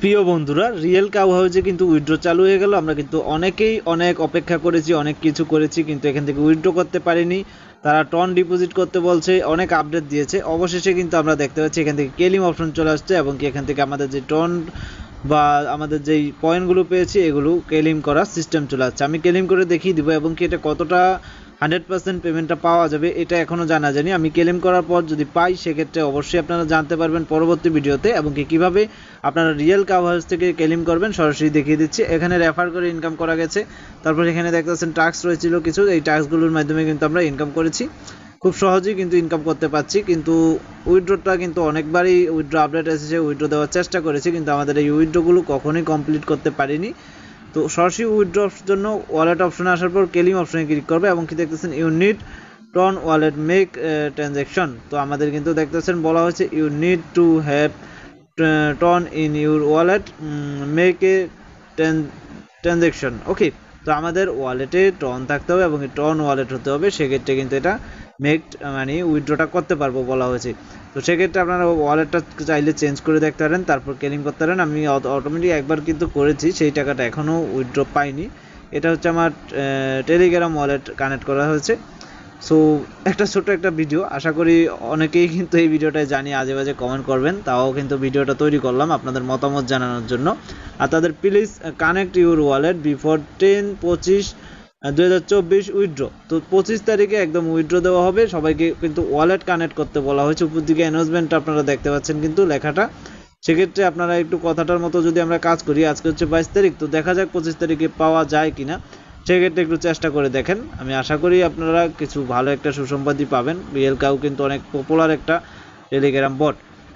প্রিয় বন্ধুরা real cow হাউসে কিন্তু উইড্রো চালু হয়ে গেল। আমরা কিন্তু অনেকেই অনেক অপেক্ষা করেছি, অনেক কিছু করেছি, কিন্তু এখান থেকে উইথড্র করতে পারিনি। তারা টন ডিপোজিট করতে বলছে, অনেক আপডেট দিয়েছে। অবশেষে কিন্তু আমরা দেখতে পাচ্ছি এখান থেকে কেলিম অপশন চলে আসছে এবং কি এখান থেকে আমাদের যে টন বা আমাদের যেই পয়েন্টগুলো পেয়েছি, এগুলো কেলিম করার সিস্টেম চলে আসছে। আমি কেলিম করে দেখিয়ে দিব এবং কি এটা কতটা হান্ড্রেড পার্সেন্ট পেমেন্টটা পাওয়া যাবে, এটা এখনও জানা জানি আমি ক্লেম করার পর যদি পাই, সেক্ষেত্রে অবশ্যই আপনারা জানতে পারবেন পরবর্তী ভিডিওতে এবং কি কীভাবে আপনারা রিয়েল কাভার্স থেকে ক্লেম করবেন, সরাসরি দেখিয়ে দিচ্ছি। এখানে রেফার করে ইনকাম করা গেছে। তারপর এখানে দেখতেছেন টাস্ক রয়েছিল কিছু, এই টাস্কগুলোর মাধ্যমে কিন্তু আমরা ইনকাম করেছি। খুব সহজেই কিন্তু ইনকাম করতে পারছি, কিন্তু উইড্রোটা কিন্তু অনেকবারই উইথড্র আপডেট এসেছে উইড্রো দেওয়ার চেষ্টা করেছি, কিন্তু আমাদের এই উইথড্রগুলো কখনোই কমপ্লিট করতে পারিনি। তো সরাসরি উইথড্রর জন্য ওয়ালেট অপশনে আসার পর কেলিম অপশনে ক্লিক করবে এবং কি দেখতেছেন you need TON wallet make transaction তো আমাদের কিন্তু দেখতেছেন বলা হয়েছে you need to have TON in your wallet make a transaction okay তো আমাদের ওয়ালেটে টন থাকতে হবে এবং টন ওয়ালেট হতে হবে, সেক্ষেত্রে কিন্তু এটা মেক মানে উইথড্রটা করতে পারব বলা হয়েছে। তো সেক্ষেত্রে আপনারা ওয়ালেটটা চাইলে চেঞ্জ করে দেখতে পারেন, তারপর ক্লেম করতে পারেন। আমি অটোমেটিক একবার কিন্তু করেছি, সেই টাকাটা এখনও উইথড্র পাইনি। এটা হচ্ছে আমার টেলিগ্রাম ওয়ালেট কানেক্ট করা হয়েছে। সো একটা ছোট্ট একটা ভিডিও আশা করি অনেকেই কিন্তু এই ভিডিওটায় জানিয়ে আজে বাজে কমেন্ট করবেন। তাও কিন্তু ভিডিওটা তৈরি করলাম আপনাদের মতামত জানানোর জন্য। আর তাদের please connect your wallet before ten পঁচিশ দুই হাজার চব্বিশ উইথড্র তো পঁচিশ তারিখে একদম উইথড্র দেওয়া হবে। সবাইকে কিন্তু ওয়ালেট কানেক্ট করতে বলা হয়েছে। উপর দিকে অ্যানাউন্সমেন্ট আপনারা দেখতে পাচ্ছেন কিন্তু লেখাটা। সেক্ষেত্রে আপনারা একটু কথাটার মতো যদি আমরা কাজ করি, আজকে হচ্ছে বাইশ তারিখ, তো দেখা যাক পঁচিশ তারিখে পাওয়া যায় কিনা। সেক্ষেত্রে একটু চেষ্টা করে দেখেন। আমি আশা করি আপনারা কিছু ভালো একটা সুসংবাদই পাবেন। বিএল কাউ কিন্তু অনেক পপুলার একটা টেলিগ্রাম বট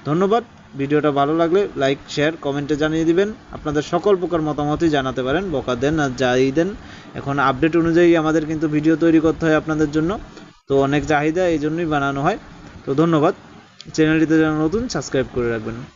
ধন্যবাদ। ভিডিওটা ভালো লাগলে লাইক, শেয়ার, কমেন্টে জানিয়ে দিবেন। আপনাদের সকল প্রকার মতামতই জানাতে পারেন। বকা দেন আর যাই দেন। এখন আপডেট অনুযায়ী আমাদের কিন্তু ভিডিও তৈরি করতে হয় আপনাদের জন্য। তো অনেক চাহিদা এই জন্যই বানানো হয়। তো ধন্যবাদ। চ্যানেলটিতে যারা নতুন সাবস্ক্রাইব করে রাখবেন।